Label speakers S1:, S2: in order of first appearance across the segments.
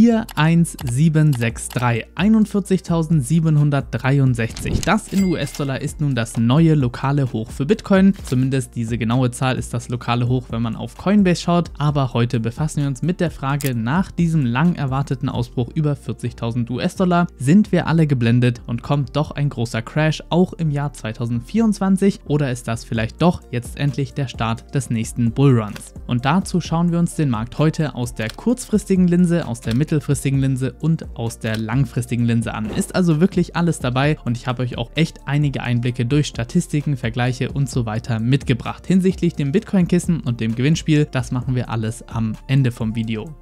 S1: 41763, 41.763. Das in US-Dollar ist nun das neue lokale Hoch für Bitcoin. Zumindest diese genaue Zahl ist das lokale Hoch, wenn man auf Coinbase schaut. Aber heute befassen wir uns mit der Frage nach diesem lang erwarteten Ausbruch über 40.000 US-Dollar. Sind wir alle geblendet und kommt doch ein großer Crash auch im Jahr 2024 oder ist das vielleicht doch jetzt endlich der Start des nächsten Bullruns? Und dazu schauen wir uns den Markt heute aus der kurzfristigen Linse, aus der mittelfristigen Linse und aus der langfristigen Linse an. Ist also wirklich alles dabei und ich habe euch auch echt einige Einblicke durch Statistiken, Vergleiche und so weiter mitgebracht. Hinsichtlich dem Bitcoin-Kissen und dem Gewinnspiel, das machen wir alles am Ende vom Video.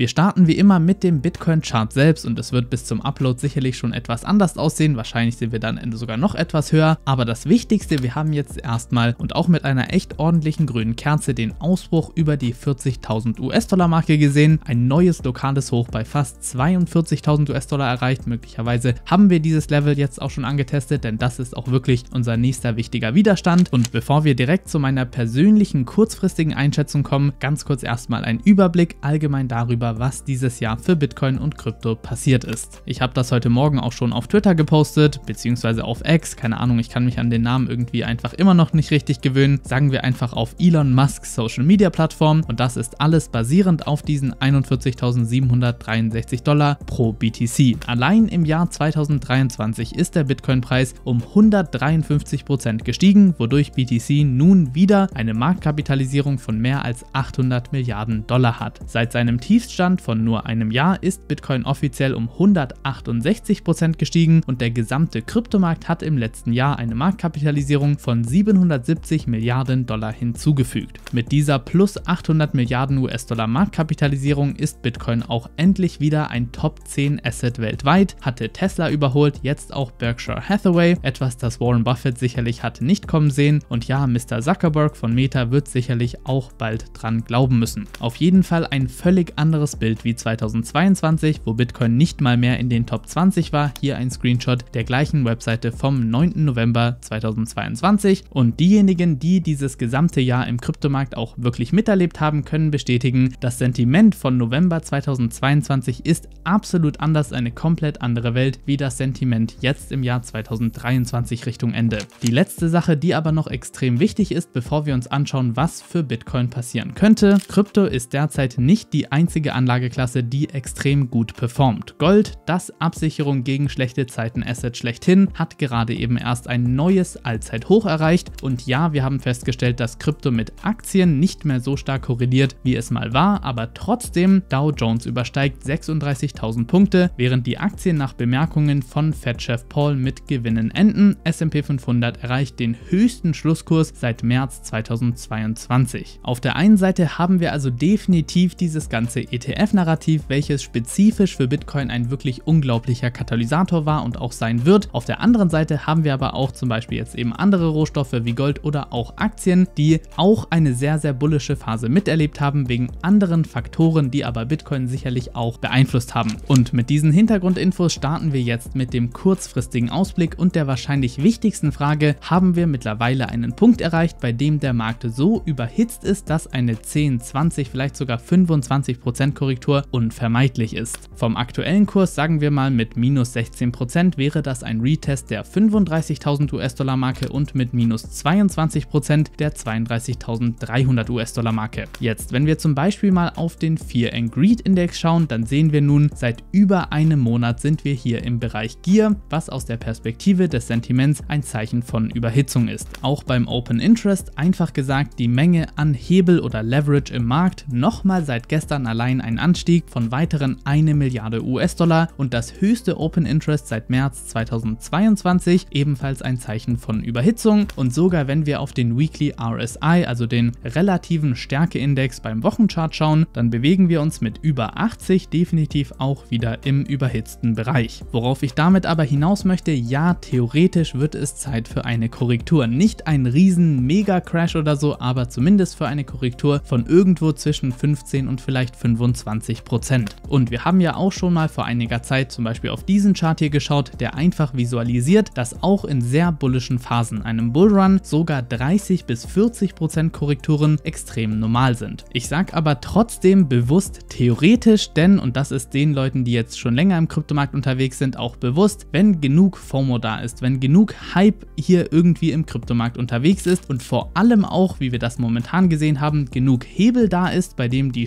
S1: Wir starten wie immer mit dem Bitcoin-Chart selbst und es wird bis zum Upload sicherlich schon etwas anders aussehen. Wahrscheinlich sind wir dann sogar noch etwas höher. Aber das Wichtigste, wir haben jetzt erstmal und auch mit einer echt ordentlichen grünen Kerze den Ausbruch über die 40.000 US-Dollar-Marke gesehen. Ein neues lokales Hoch bei fast 42.000 US-Dollar erreicht. Möglicherweise haben wir dieses Level jetzt auch schon angetestet, denn das ist auch wirklich unser nächster wichtiger Widerstand. Und bevor wir direkt zu meiner persönlichen kurzfristigen Einschätzung kommen, ganz kurz erstmal ein Überblick allgemein darüber, was dieses Jahr für Bitcoin und Krypto passiert ist. Ich habe das heute Morgen auch schon auf Twitter gepostet, beziehungsweise auf X, keine Ahnung, ich kann mich an den Namen irgendwie einfach immer noch nicht richtig gewöhnen. Sagen wir einfach auf Elon Musks Social Media Plattform und das ist alles basierend auf diesen 41.763 Dollar pro BTC. Allein im Jahr 2023 ist der Bitcoin-Preis um 153% gestiegen, wodurch BTC nun wieder eine Marktkapitalisierung von mehr als 800 Milliarden Dollar hat. Seit seinem Tiefststand Rückstand von nur einem Jahr ist Bitcoin offiziell um 168% gestiegen und der gesamte Kryptomarkt hat im letzten Jahr eine Marktkapitalisierung von 770 Milliarden Dollar hinzugefügt. Mit dieser plus 800 Milliarden US-Dollar Marktkapitalisierung ist Bitcoin auch endlich wieder ein Top 10 Asset weltweit, hatte Tesla überholt, jetzt auch Berkshire Hathaway, etwas das Warren Buffett sicherlich hat nicht kommen sehen und ja, Mr. Zuckerberg von Meta wird sicherlich auch bald dran glauben müssen. Auf jeden Fall ein völlig anderes anderes Bild wie 2022, wo Bitcoin nicht mal mehr in den Top 20 war. Hier ein Screenshot der gleichen Webseite vom 9. November 2022. Und diejenigen, die dieses gesamte Jahr im Kryptomarkt auch wirklich miterlebt haben, können bestätigen, das Sentiment von November 2022 ist absolut anders, eine komplett andere Welt wie das Sentiment jetzt im Jahr 2023 Richtung Ende. Die letzte Sache, die aber noch extrem wichtig ist, bevor wir uns anschauen, was für Bitcoin passieren könnte. Krypto ist derzeit nicht die einzige Anlageklasse, die extrem gut performt. Gold, das Absicherung gegen schlechte Zeiten Asset schlechthin, hat gerade eben erst ein neues Allzeithoch erreicht und ja, wir haben festgestellt, dass Krypto mit Aktien nicht mehr so stark korreliert, wie es mal war, aber trotzdem Dow Jones übersteigt 36.000 Punkte, während die Aktien nach Bemerkungen von Fed-Chef Paul mit Gewinnen enden. S&P 500 erreicht den höchsten Schlusskurs seit März 2022. Auf der einen Seite haben wir also definitiv dieses ganze ETF-Narrativ, welches spezifisch für Bitcoin ein wirklich unglaublicher Katalysator war und auch sein wird. Auf der anderen Seite haben wir aber auch zum Beispiel jetzt eben andere Rohstoffe wie Gold oder auch Aktien, die auch eine sehr, sehr bullische Phase miterlebt haben, wegen anderen Faktoren, die aber Bitcoin sicherlich auch beeinflusst haben. Und mit diesen Hintergrundinfos starten wir jetzt mit dem kurzfristigen Ausblick und der wahrscheinlich wichtigsten Frage, haben wir mittlerweile einen Punkt erreicht, bei dem der Markt so überhitzt ist, dass eine 10, 20, vielleicht sogar 25% Kurskorrektur unvermeidlich ist. Vom aktuellen Kurs sagen wir mal mit minus 16% wäre das ein Retest der 35.000 US-Dollar Marke und mit minus 22% der 32.300 US-Dollar Marke. Jetzt, wenn wir zum Beispiel mal auf den Fear and Greed Index schauen, dann sehen wir nun, seit über einem Monat sind wir hier im Bereich Gier, was aus der Perspektive des Sentiments ein Zeichen von Überhitzung ist. Auch beim Open Interest, einfach gesagt, die Menge an Hebel oder Leverage im Markt nochmal seit gestern allein ein ein Anstieg von weiteren 1 Milliarde US-Dollar und das höchste Open Interest seit März 2022, ebenfalls ein Zeichen von Überhitzung. Und sogar wenn wir auf den Weekly RSI, also den relativen Stärkeindex beim Wochenchart schauen, dann bewegen wir uns mit über 80 definitiv auch wieder im überhitzten Bereich. Worauf ich damit aber hinaus möchte, ja, theoretisch wird es Zeit für eine Korrektur. Nicht ein riesen Mega-Crash oder so, aber zumindest für eine Korrektur von irgendwo zwischen 15 und vielleicht 25 25%. Und wir haben ja auch schon mal vor einiger Zeit zum Beispiel auf diesen Chart hier geschaut, der einfach visualisiert, dass auch in sehr bullischen Phasen, einem Bullrun, sogar 30 bis 40% Korrekturen extrem normal sind. Ich sage aber trotzdem bewusst theoretisch, denn, und das ist den Leuten, die jetzt schon länger im Kryptomarkt unterwegs sind, auch bewusst, wenn genug FOMO da ist, wenn genug Hype hier irgendwie im Kryptomarkt unterwegs ist und vor allem auch, wie wir das momentan gesehen haben, genug Hebel da ist, bei dem die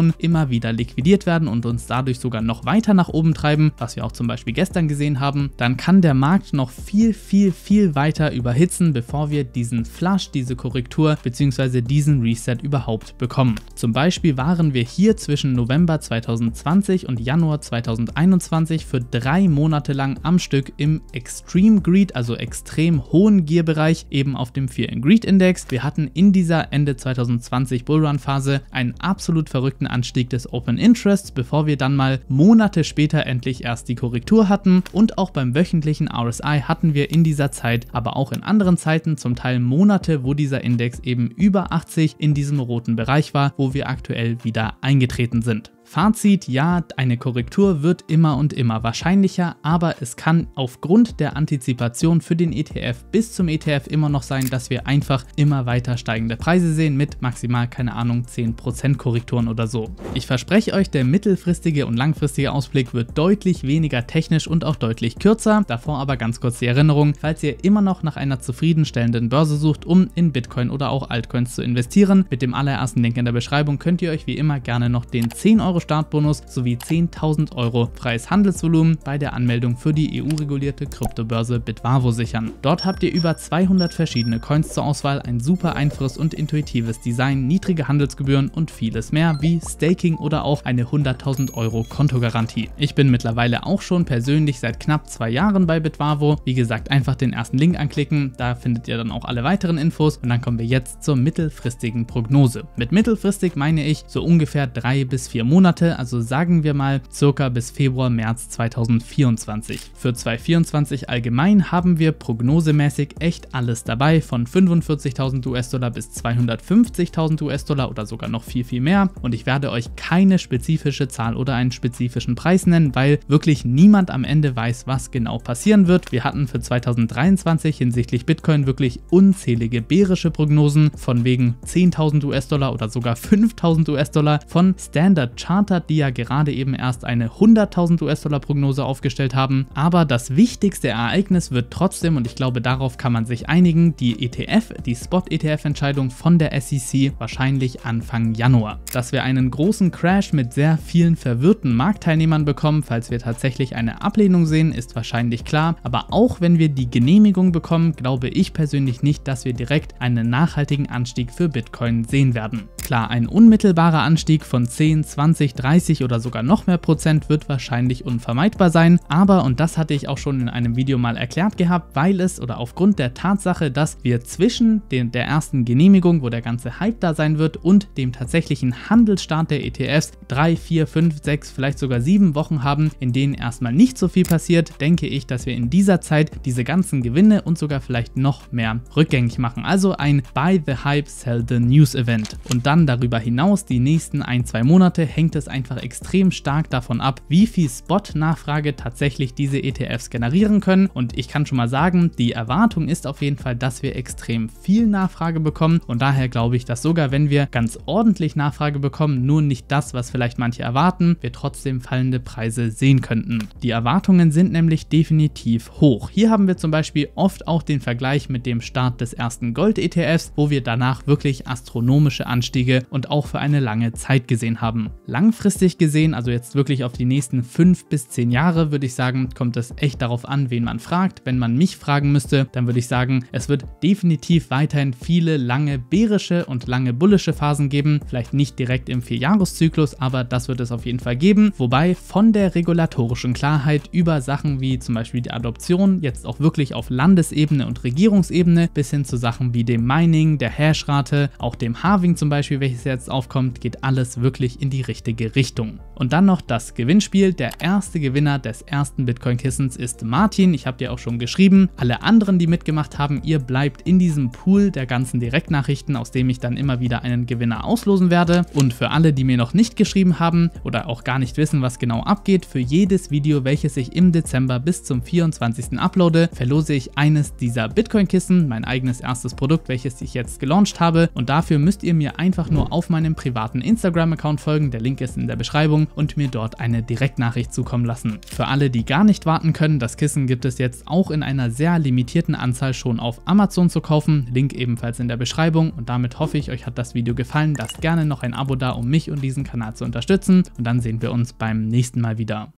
S1: Short-Positionen immer wieder liquidiert werden und uns dadurch sogar noch weiter nach oben treiben, was wir auch zum Beispiel gestern gesehen haben, dann kann der Markt noch viel, viel, viel weiter überhitzen, bevor wir diesen Flush, diese Korrektur bzw. diesen Reset überhaupt bekommen. Zum Beispiel waren wir hier zwischen November 2020 und Januar 2021 für drei Monate lang am Stück im Extreme Greed, also extrem hohen Gierbereich, eben auf dem Fear and Greed Index. Wir hatten in dieser Ende 2020 Bullrun Phase einen absolut verrückten Anstieg des Open Interests, bevor wir dann mal Monate später endlich erst die Korrektur hatten und auch beim wöchentlichen RSI hatten wir in dieser Zeit, aber auch in anderen Zeiten zum Teil Monate, wo dieser Index eben über 80 in diesem roten Bereich war, wo wir aktuell wieder eingetreten sind. Fazit, ja, eine Korrektur wird immer und immer wahrscheinlicher, aber es kann aufgrund der Antizipation für den ETF bis zum ETF immer noch sein, dass wir einfach immer weiter steigende Preise sehen mit maximal, keine Ahnung, 10% Korrekturen oder so. Ich verspreche euch, der mittelfristige und langfristige Ausblick wird deutlich weniger technisch und auch deutlich kürzer. Davor aber ganz kurz die Erinnerung, falls ihr immer noch nach einer zufriedenstellenden Börse sucht, um in Bitcoin oder auch Altcoins zu investieren, mit dem allerersten Link in der Beschreibung könnt ihr euch wie immer gerne noch den 10 Euro Startbonus sowie 10.000 Euro freies Handelsvolumen bei der Anmeldung für die EU-regulierte Kryptobörse Bitwavo sichern. Dort habt ihr über 200 verschiedene Coins zur Auswahl, ein super einfaches und intuitives Design, niedrige Handelsgebühren und vieles mehr wie Staking oder auch eine 100.000 Euro Kontogarantie. Ich bin mittlerweile auch schon persönlich seit knapp zwei Jahren bei Bitwavo. Wie gesagt, einfach den ersten Link anklicken, da findet ihr dann auch alle weiteren Infos und dann kommen wir jetzt zur mittelfristigen Prognose. Mit mittelfristig meine ich so ungefähr drei bis vier Monate Monate, also sagen wir mal circa bis Februar, März 2024. Für 2024 allgemein haben wir prognosemäßig echt alles dabei, von 45.000 US-Dollar bis 250.000 US-Dollar oder sogar noch viel, viel mehr. Und ich werde euch keine spezifische Zahl oder einen spezifischen Preis nennen, weil wirklich niemand am Ende weiß, was genau passieren wird. Wir hatten für 2023 hinsichtlich Bitcoin wirklich unzählige bärische Prognosen von wegen 10.000 US-Dollar oder sogar 5.000 US-Dollar von Standard Chart chartert, die ja gerade eben erst eine 100.000 US-Dollar Prognose aufgestellt haben. Aber das wichtigste Ereignis wird trotzdem, und ich glaube, darauf kann man sich einigen, die ETF, die Spot-ETF-Entscheidung von der SEC wahrscheinlich Anfang Januar. Dass wir einen großen Crash mit sehr vielen verwirrten Marktteilnehmern bekommen, falls wir tatsächlich eine Ablehnung sehen, ist wahrscheinlich klar. Aber auch wenn wir die Genehmigung bekommen, glaube ich persönlich nicht, dass wir direkt einen nachhaltigen Anstieg für Bitcoin sehen werden. Klar, ein unmittelbarer Anstieg von 10, 20, 20, 30 oder sogar noch mehr Prozent wird wahrscheinlich unvermeidbar sein, aber, und das hatte ich auch schon in einem Video mal erklärt gehabt, weil es oder aufgrund der Tatsache, dass wir zwischen den, der ersten Genehmigung, wo der ganze Hype da sein wird, und dem tatsächlichen Handelsstart der ETFs 3, 4, 5, 6, vielleicht sogar 7 Wochen haben, in denen erstmal nicht so viel passiert, denke ich, dass wir in dieser Zeit diese ganzen Gewinne und sogar vielleicht noch mehr rückgängig machen. Also ein Buy the Hype, Sell the News Event. Und dann darüber hinaus die nächsten ein, zwei Monate hängt es es einfach extrem stark davon ab, wie viel Spot-Nachfrage tatsächlich diese ETFs generieren können. Und ich kann schon mal sagen, die Erwartung ist auf jeden Fall, dass wir extrem viel Nachfrage bekommen. Und daher glaube ich, dass sogar wenn wir ganz ordentlich Nachfrage bekommen, nur nicht das, was vielleicht manche erwarten, wir trotzdem fallende Preise sehen könnten. Die Erwartungen sind nämlich definitiv hoch. Hier haben wir zum Beispiel oft auch den Vergleich mit dem Start des ersten Gold-ETFs, wo wir danach wirklich astronomische Anstiege und auch für eine lange Zeit gesehen haben. Lang langfristig gesehen, also jetzt wirklich auf die nächsten fünf bis zehn Jahre, würde ich sagen, kommt es echt darauf an, wen man fragt. Wenn man mich fragen müsste, dann würde ich sagen, es wird definitiv weiterhin viele lange bärische und lange bullische Phasen geben. Vielleicht nicht direkt im Vierjahreszyklus, aber das wird es auf jeden Fall geben. Wobei von der regulatorischen Klarheit über Sachen wie zum Beispiel die Adoption jetzt auch wirklich auf Landesebene und Regierungsebene bis hin zu Sachen wie dem Mining, der Hashrate, auch dem Halving zum Beispiel, welches jetzt aufkommt, geht alles wirklich in die richtige Richtung. Und dann noch das Gewinnspiel. Der erste Gewinner des ersten Bitcoin-Kissens ist Martin. Ich habe dir auch schon geschrieben. Alle anderen, die mitgemacht haben, ihr bleibt in diesem Pool der ganzen Direktnachrichten, aus dem ich dann immer wieder einen Gewinner auslosen werde. Und für alle, die mir noch nicht geschrieben haben oder auch gar nicht wissen, was genau abgeht, für jedes Video, welches ich im Dezember bis zum 24. uploade, verlose ich eines dieser Bitcoin-Kissen, mein eigenes erstes Produkt, welches ich jetzt gelauncht habe. Und dafür müsst ihr mir einfach nur auf meinem privaten Instagram-Account folgen, der Link ist in der Beschreibung, und mir dort eine Direktnachricht zukommen lassen. Für alle, die gar nicht warten können, das Kissen gibt es jetzt auch in einer sehr limitierten Anzahl schon auf Amazon zu kaufen, Link ebenfalls in der Beschreibung. Und damit hoffe ich, euch hat das Video gefallen. Lasst gerne noch ein Abo da, um mich und diesen Kanal zu unterstützen. Und dann sehen wir uns beim nächsten Mal wieder.